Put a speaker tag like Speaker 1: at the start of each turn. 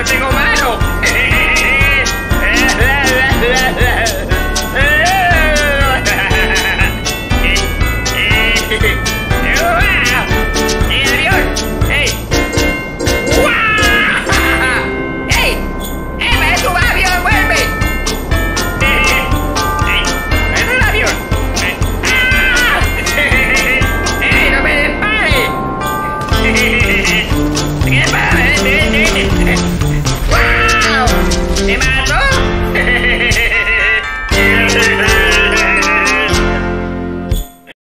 Speaker 1: yo tengo mano.